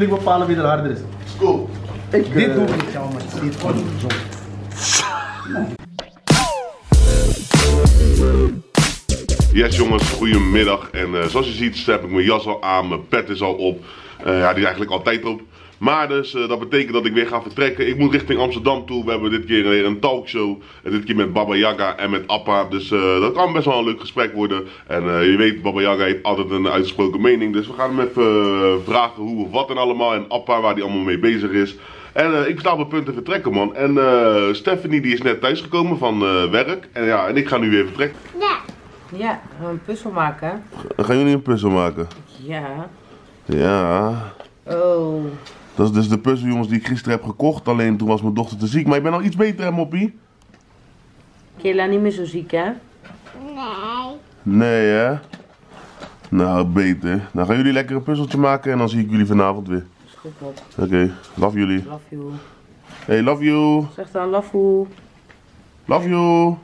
publiek bepalen wie er harder is. Cool. Ik, dit doe ik niet, ja, maar dit gewoon zo. Yes jongens, goedemiddag. En eh, zoals je ziet heb ik mijn jas al aan, mijn pet is al op. Eh, ja, die is eigenlijk altijd op. Maar dus, eh, dat betekent dat ik weer ga vertrekken. Ik moet richting Amsterdam toe. We hebben dit keer weer een talkshow. En dit keer met Baba Yaga en met Appa. Dus eh, dat kan best wel een leuk gesprek worden. En eh, je weet, Baba Yaga heeft altijd een uitgesproken mening. Dus we gaan hem even vragen hoe of wat en allemaal. En Appa, waar hij allemaal mee bezig is. En eh, ik sta op het punt te vertrekken, man. En eh, Stephanie die is net thuisgekomen van eh, werk. En ja, en ik ga nu weer vertrekken. Ja, gaan we een puzzel maken? Gaan jullie een puzzel maken? Ja. Ja. Oh. Dat is dus de puzzel, jongens, die ik gisteren heb gekocht. Alleen toen was mijn dochter te ziek. Maar ik ben al iets beter, hè, Moppie? Kela niet meer zo ziek, hè? Nee, hè? Nou, beter. Dan gaan jullie lekker een puzzeltje maken en dan zie ik jullie vanavond weer. Is goed, Bob. Oké, love jullie. Love you. Hey, love you. Zeg dan love you. Love you.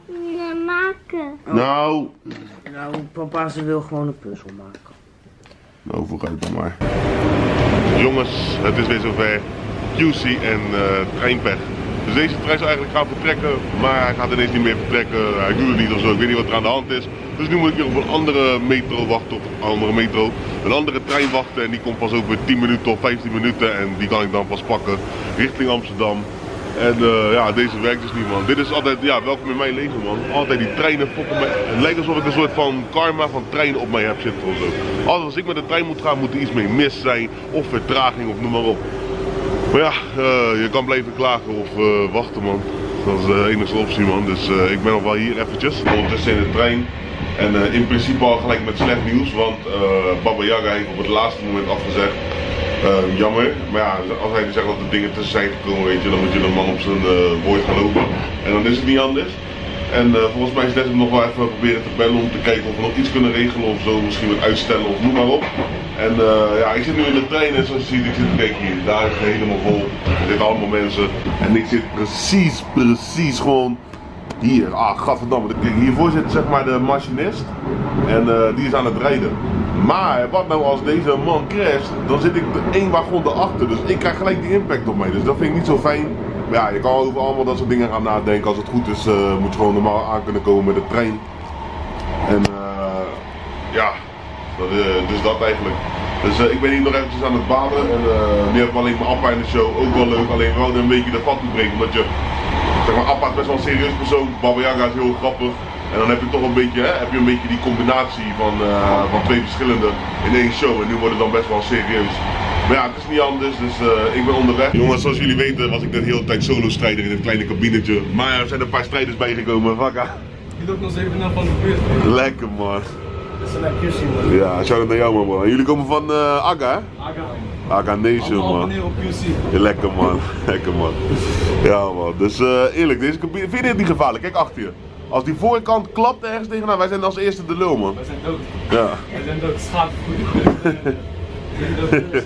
maken. Nou. Nou, papa, ze wil gewoon een puzzel maken. Nou, dan maar. Jongens, het is weer zover. QC en eh treinpech. Dus deze trein zou eigenlijk gaan vertrekken, maar hij gaat ineens niet meer vertrekken. Hij doet het niet of zo, ik weet niet wat er aan de hand is. Dus nu moet ik weer op een andere metro wachten, op een andere metro. Een andere trein wachten en die komt pas over 10 minuten of 15 minuten en die kan ik dan pas pakken richting Amsterdam. En eh, ja, deze werkt dus niet man. Dit is altijd, ja, welkom in mijn leven man. Altijd die treinen fokken me. Het lijkt alsof ik een soort van karma van treinen op mij heb zitten. Altijd als ik met de trein moet gaan, moet er iets mee mis zijn. Of vertraging of noem maar op. Maar ja, eh, je kan blijven klagen of eh, wachten man. Dat is de enige optie man. Dus ik ben nog wel hier eventjes. Ondertussen in de trein. En in principe al gelijk met slecht nieuws. Want Baba Yaga heeft op het laatste moment afgezegd. Eh, jammer. Maar ja, als hij zegt dat er dingen tussen zijn gekomen, weet je, dan moet je de man op zijn eh, woord geloven. En dan is het niet anders. En eh, volgens mij is Des nog wel even proberen te bellen om te kijken of we nog iets kunnen regelen of zo. Misschien wat uitstellen of noem maar op. En ja, ik zit nu in de trein en zoals je ziet, ik zit te kijken hier. Daar is het helemaal vol. Er zitten allemaal mensen. En ik zit precies, precies gewoon hier. Ah, gadverdamme. Kijk, hiervoor zit zeg maar de machinist. En eh, die is aan het rijden. Maar wat nou als deze man crasht, dan zit ik één wagon erachter. Dus ik krijg gelijk die impact op mij. Dus dat vind ik niet zo fijn. Maar ja, je kan over allemaal dat soort dingen gaan nadenken. Als het goed is, eh, moet je gewoon normaal aan kunnen komen met de trein. En eh, ja, dat, dus dat eigenlijk. Dus ik ben hier nog eventjes aan het baden. En eh, nu heb ik alleen mijn de show. Ook wel leuk, alleen wel een beetje de vat toebreken. Omdat je, zeg maar, appa is best wel een serieus persoon. Baba Yaga is heel grappig. En dan heb je toch een beetje, hè, heb je een beetje die combinatie van, eh, van twee verschillende in één show. En nu wordt het dan best wel serieus. Maar ja, het is niet anders, dus eh, ik ben onderweg. Jongens, zoals jullie weten was ik de hele tijd solo strijder in het kleine kabinetje. Maar er zijn een paar strijders bijgekomen. Vakka. Je doet nog eens even naar van de buurt. Lekker man. Dat is een lekker man. Ja, shout-out naar jou man. man. En jullie komen van eh Aga hè? Aga. Aga Nation man. Abonneer op QC. Ja, lekker man, lekker man. Ja man, dus eh, eerlijk, deze vind je dit niet gevaarlijk? Kijk achter je. Als die voorkant klapt ergens tegenaan, wij zijn als eerste de lul man. Wij zijn dood. Ja. Wij zijn dood. Schadegoed. We zijn dood.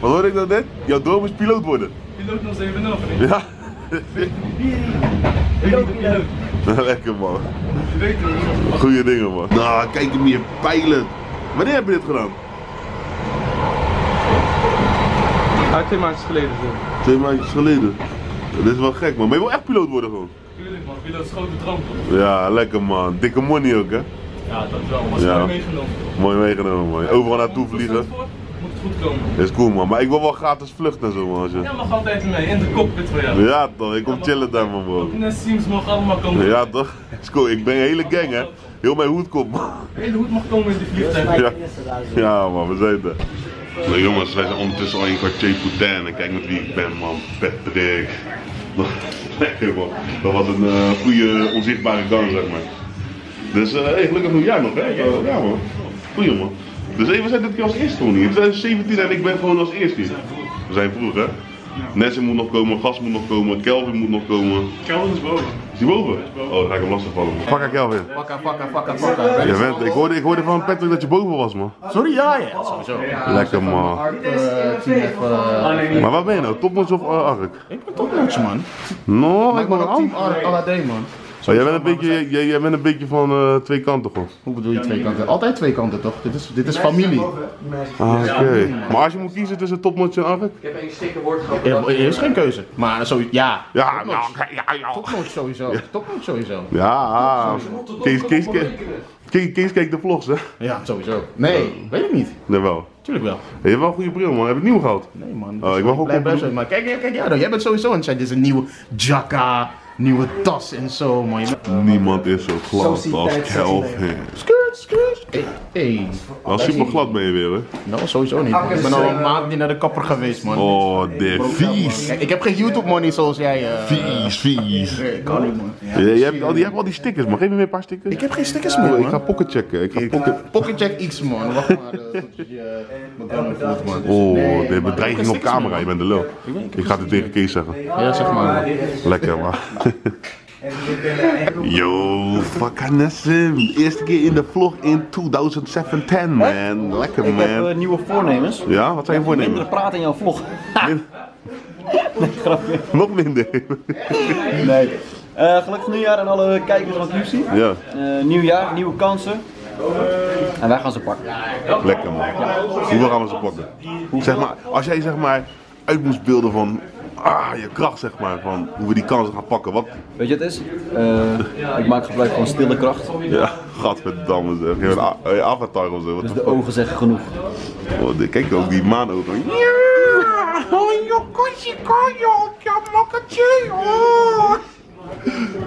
Wat hoorde ik nou net? Jouw droom is piloot worden. Piloot nog eens even hè? Ja. Piloot, piloot. lekker man. Je weet het. Goeie dingen man. Nou, kijk hem hier pijlen. Wanneer heb je dit gedaan? Uit twee maandjes geleden zo. Twee maandjes geleden. Dit is wel gek man. Maar je wil echt piloot worden gewoon? Tuurlijk man. Piloot is grote droom toch? Ja, lekker man. Dikke money ook hè. Ja, dat wel. Was Ja. mooi meegenomen. Mooi meegenomen man. Overal naartoe Voor vliegen. Goed komen. Is cool man. Maar ik wil wel gratis vluchten en zo man. Als je... Ja, mag altijd mee. In de cockpit voor jou. Ja toch, ik kom chillen daar man bro. Ook Nessims mogen allemaal komen. Ja toch? Is cool. Ik ben een hele gang hè. Heel mijn hoed komt man. De hele hoed mag komen in die vliegtuig. Ja. Ja man, we zijn er. Nou jongens, wij zijn ondertussen al in kwartier Poutin en kijk met wie ik ben man. Patrick. Lekker man. Dat was een eh, goede onzichtbare gang zeg maar. Dus eh hey, gelukkig nieuwjaar nog hè. Eh, ja man. Goeie man. Dus we zijn dit keer als eerste gewoon hier. In 2017 en ik ben gewoon als eerste hier. We zijn vroeg hè. Nessie moet nog komen, Gas moet nog komen, Kelvin moet nog komen. Kelvin is boven. Is die boven? Oh, dan ga ik hem lastig vallen. Fakka Kelvin. Fakka, fakka, fakka, fakka. Je bent, ik, hoorde, ik hoorde van Patrick dat je boven was man. Sorry, ja, ja, sowieso. Lekker man. Eh, heeft, eh, Maar waar ben je nou? Topnotch of Ark? Ik ben topnotch, man. No, Ik ik ben team aan. Aladdin, man. Oh, jij, bent een beetje, jij, jij bent een beetje van eh, twee kanten, toch? Hoe bedoel je twee kanten? Altijd twee kanten toch? Dit is, dit is familie. Ah, oké. Maar als je moet kiezen tussen topnotch en Arvid? Ik heb één sticker woordgrap. Er, er is geen keuze. Maar zo, ja. Ja, nou, ja, ja. Topnotch sowieso. Topnotch sowieso. Ja, Kees, Kees, Kees, Kees, Kees kijkt de vlogs, hè? Ja, sowieso. Nee, weet ik niet. Nee, wel. Tuurlijk wel. Je hebt wel een goede bril, man. Heb ik nieuw gehad? Nee man. Oh, ik mag ook best Maar kijk, kijk, kijk ja, jij bent sowieso aan het zeggen, dit is een nieuwe jacka, nieuwe tas en zo man. Je. Niemand is zo glad als Kelvin. Hey, hey. Wel super glad ben je weer, hè? Nou, sowieso niet. Ik ben al een maand niet naar de kapper geweest man. Oh, de vies. Kijk, ik heb geen YouTube money zoals jij. eh Vies, vies. Nee, kan niet man. Je, je, hebt al, je hebt al die stickers, man. Geef me weer een paar stickers. Ik heb geen stickers Oh, meer ik ga man. pocket checken. Ik ga Ik pocket... ga Pocket Check X man. Wacht maar. eh, tot je man. Oh, de man, bedreiging op camera. Je bent de lul. Ik ga het tegen Kees zeggen. meer. Ja, zeg maar. man. Lekker, man. Yo, fucking Nessim. Eerste keer in de vlog in 2017, man. Lekker, Ik heb eh, man. nieuwe voornemens. Ja, wat zijn je Minder voornemens? praten in jouw vlog. Nog minder. Nee. Eh, gelukkig nieuwjaar aan alle kijkers van QC. Ja, Eh nieuw jaar, nieuwe kansen. En wij gaan ze pakken. lekker, man. Hoeveel gaan we ze pakken? Zeg maar, als jij zeg maar uit moest beelden van ah, je kracht, zeg maar, van hoe we die kansen gaan pakken. Wat? Weet je wat het is? Eh, ik maak gebruik van stille kracht. Ja, gadverdamme zeg. Je een a- een avatar of zo. Wat Dus de ogen zeggen genoeg. Oh, de- Kijk ook die maanogen.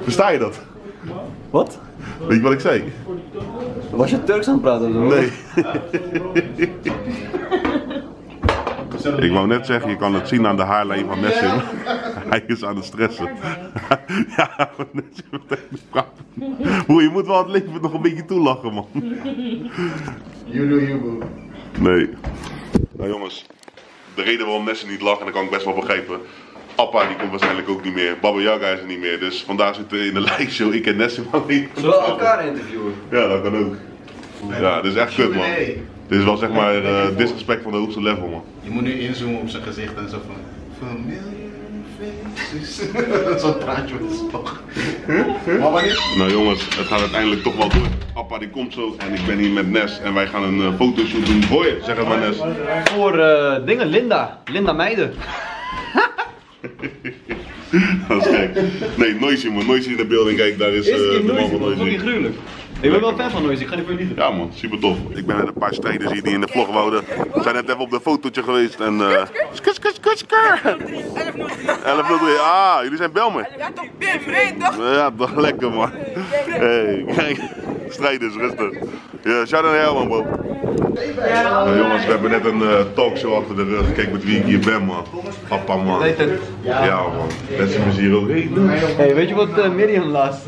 Versta je dat? Wat? Weet je wat ik zei? Was je Turks aan het praten? Nee. Ik wou net zeggen, je kan het zien aan de haarlijn van Nessim. Hij is aan het stressen. Ja, niet. Broer, je moet wel het leven nog een beetje toelachen, man. You do you boo. Nee. Nou jongens, de reden waarom Nessim niet lacht, en dat kan ik best wel begrijpen. Appa die komt waarschijnlijk ook niet meer. Baba Yaga is er niet meer. Dus vandaar zitten we in de liveshow. Ik en Nessim alleen. Zullen we elkaar interviewen? Ja, dat kan ook. Ja, dit is echt kut man. Dit is wel zeg maar eh, disrespect van de hoogste level man. Je moet nu inzoomen op zijn gezicht en zo van. Familiar faces. Zo'n traantje met de spog. Maar wanneer? Nou jongens, het gaat uiteindelijk toch wel door. Appa die komt zo en ik ben hier met Nes en wij gaan een eh, fotoshoot doen voor je. Zeg het maar Nes. Voor eh, dingen, Linda. Linda Meijden. Dat is gek. Nee, Noisy man. Noisy in de beelding. Kijk, daar is eh, Is die de man Noisy, van man? Fucking Noisy. gruwelijk. Ik ben wel fan van Noisy, ik ga niet voor liegen. Ja man, super tof. Ik ben met een paar strijders hier die in de vlog wouden. We zijn net even op de fotootje geweest en... eh skur, skur, skur, skur. 1103. Ah, jullie zijn Belmer. Ja, toch vreemd, toch? Ja, toch lekker man. Hey, kijk. Strijders, rustig. Ja, shout out naar jou man bro. Ja, jongens, we hebben net een eh, talkshow achter de rug. Kijk met wie ik hier ben man. Papa man. Ja man. Mensen is hier ook. Hey, weet je wat eh, Miriam laatst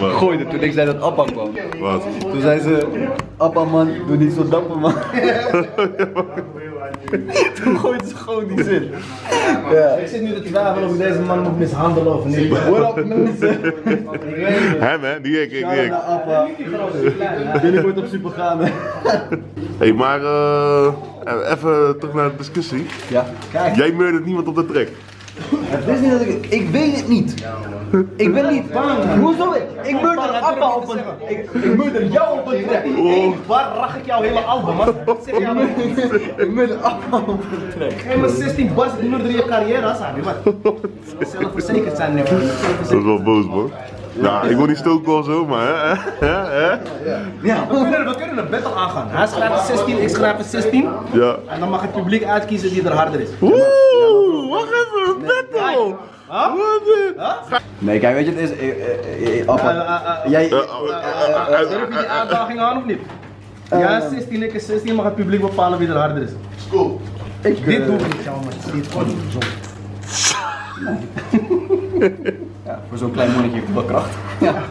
Wat? gooide toen ik zei dat Appa kwam? Wat? Toen zei ze, Appa man, doe niet zo dapper man. toen gooide ze gewoon die zin. Ja. Ik zit nu te twijfelen of ik deze man moet mishandelen of niet. Hoor op mensen. Hem hè? Die ik, die Shout-out ik. naar Appa. Jullie wordt op super gaan. hè. Hey, maar eh, even terug naar de discussie. Ja. Kijk, Jij murdert niemand op de trek. het is niet dat ik, ik weet het niet. Ik ben niet bang. Hoezo? Ik murder Appa op een, ik, ik murder jou op een trek. Oh. Waar rach ik jouw hele album, man? Maar. Ik murder Appa op een trek. Geef me 16 bars, ik murder je carrière, Asari. Wat? Zelfverzekerd zijn, nee. Dat is wel boos man. Ja, ik wil niet stoken of zo, maar hè, hè, hè? Ja, we kunnen, we kunnen een battle aangaan. Hij schrijft 16, ik schrijf 16. Ja. En dan mag het publiek uitkiezen wie er harder is. Oeh, wacht even, een battle! Wat dit? Nee, kijk, weet je, het is. eh, eh, eh, Appa. Eh, eh, Jij. Eh, eh, eh, eh, Durf je die uitdaging aan of niet? Ja, 16, ik is 16, mag het publiek bepalen wie er harder is. Cool. Ik, Dit doe ik niet, ja, maar het is niet gewoon zo. Ja, voor zo'n klein mannetje heeft hij wel kracht. Ja.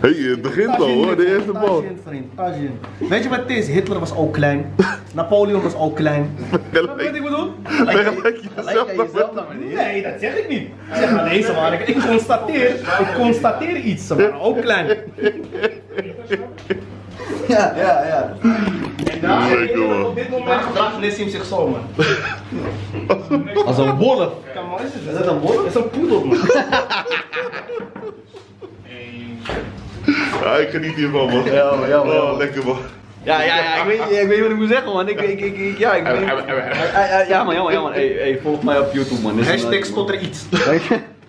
Hey, het begint al hoor, de eerste bal. Tajin, vriend, tajin. Weet je wat het is? Hitler was ook klein. Napoleon was ook klein. Wat wat ik bedoel? Vergelijk jezelf met... Nee, dat zeg ik niet. Ik zeg alleen, ze waren, ik constateer, ik constateer iets, ze waren ook klein. Ja, ja, ja. Lekker man. Op dit moment gedraagt Nissim zich zo, man. Als een wolf. Kan man, is het? Is dat een wolf? Dat is een poedel, man. Ja, ik geniet hiervan man. Ja, man, ja, man, Oh, lekker man. Ja, ja, ja, ik weet, ik weet wat ik moet zeggen, man. Ik, ik, ik, ik- ja, ik ben... Ja, man, ja, man, ja, man. Hey, hey, volg mij op YouTube, man. Hashtag stotter iets.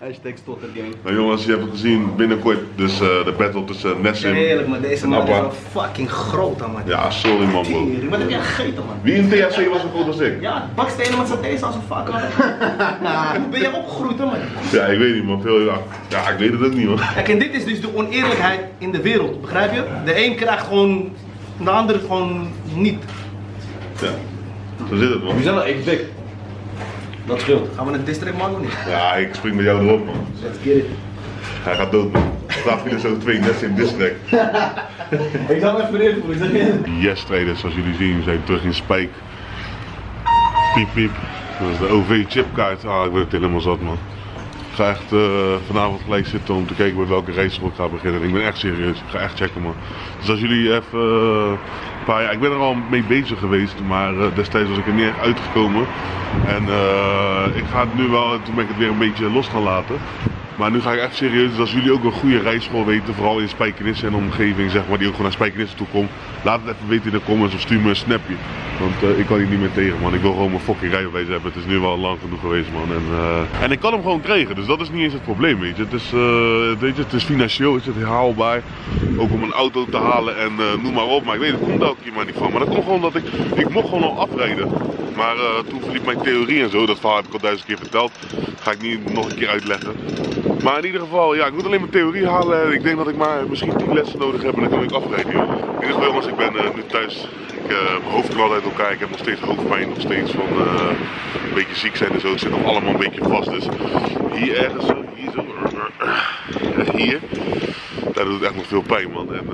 Hashtag stotter gang. Nou jongens, je hebt het gezien binnenkort. Dus eh, de battle tussen Nessim Heerlijk, man. Deze en man is wel fucking groot, man. Ja, sorry man bro. Wat heb jij gegeten, man? Wie in THC was zo goed als ik? Ja, bakstenen met saté als een fuck, man. Hoe ben jij opgegroeid, man? Ja, ik weet niet man. Veel, ja, ja, ik weet het ook niet man. Kijk, en dit is dus de oneerlijkheid in de wereld, begrijp je? De een krijgt gewoon, de ander gewoon niet. Ja, zo zit het man. zijn wel even dik. Dat scheelt. Gaan we een district man of niet? Ja, ik spring met jou erop man. Let's get it. Hij gaat dood man. Slaapfilosoof 2, Nessim district. Ik zou hem even erin voelen, zeg je? Yes strijders, zoals jullie zien, we zijn terug in Spijk. Piep piep. Dat is de OV chipkaart. Ah, ik ben het helemaal zat man. Ik ga echt eh, vanavond gelijk zitten om te kijken met welke rijschool ik ga beginnen. Ik ben echt serieus, ik ga echt checken man. Dus als jullie even eh, paar jaar, ik ben er al mee bezig geweest, maar eh, destijds was ik er niet echt uitgekomen. En eh, ik ga het nu wel, toen ben ik het weer een beetje los gaan laten. Maar nu ga ik echt serieus, dus als jullie ook een goede rijschool weten, vooral in Spijkenisse en omgeving, zeg maar, die ook gewoon naar Spijkenisse toe komt, laat het even weten in de comments of stuur me een snapje. Want eh, ik kan hier niet meer tegen, man. Ik wil gewoon mijn fucking rijbewijs hebben. Het is nu wel lang genoeg geweest, man. En, eh, en ik kan hem gewoon krijgen, dus dat is niet eens het probleem, weet je. Het is, eh, weet je, het is financieel, is het haalbaar. Ook om een auto te halen en noem maar op. Maar ik weet, het komt elke keer maar niet van. Maar dat komt gewoon dat ik, ik mocht gewoon al afrijden. Maar toen verliep mijn theorie en zo, dat verhaal heb ik al duizend keer verteld. Ga ik niet nog een keer uitleggen. Maar in ieder geval, ja, ik moet alleen mijn theorie halen. En ik denk dat ik maar misschien 10 lessen nodig heb en dan kan ik joh. In ieder geval, jongens, ik ben eh, nu thuis. Ik, eh, mijn hoofd uit elkaar. Ik heb nog steeds hoofdpijn, nog steeds van eh, een beetje ziek zijn en zo. Het zit nog allemaal een beetje vast. Dus hier ergens, hier zo, hier. Daar doet het echt nog veel pijn, man. En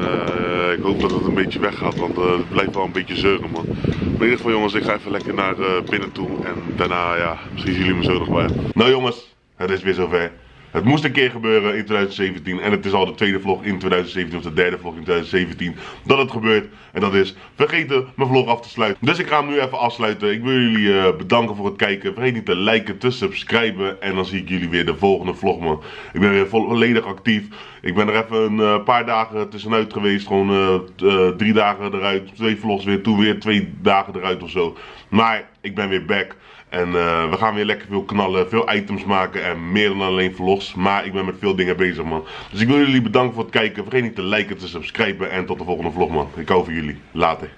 ik hoop dat het een beetje weggaat, want het blijft wel een beetje zeuren, man. Maar in ieder geval, jongens, ik ga even lekker naar binnen toe. En daarna, ja, misschien zien jullie me zo nog bij. Nou, jongens, het is weer zover. Het moest een keer gebeuren in 2017 en het is al de tweede vlog in 2017 of de derde vlog in 2017 dat het gebeurt. En dat is vergeten mijn vlog af te sluiten. Dus ik ga hem nu even afsluiten. Ik wil jullie eh, bedanken voor het kijken. Vergeet niet te liken, te subscriben en dan zie ik jullie weer de volgende vlog man. Ik ben weer volledig actief. Ik ben er even een eh, paar dagen tussenuit geweest. Gewoon eh, drie dagen eruit, twee vlogs weer, toen weer twee dagen eruit of zo. Maar ik ben weer back. En eh, we gaan weer lekker veel knallen, veel items maken en meer dan alleen vlogs. Maar ik ben met veel dingen bezig man. Dus ik wil jullie bedanken voor het kijken. Vergeet niet te liken, te subscriben en tot de volgende vlog man. Ik hou van jullie. Later.